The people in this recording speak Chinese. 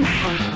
Bak.